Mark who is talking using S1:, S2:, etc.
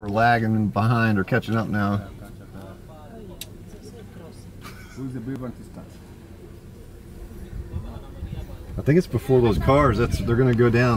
S1: We're lagging behind or catching up now. I think it's before those cars. That's they're gonna go down.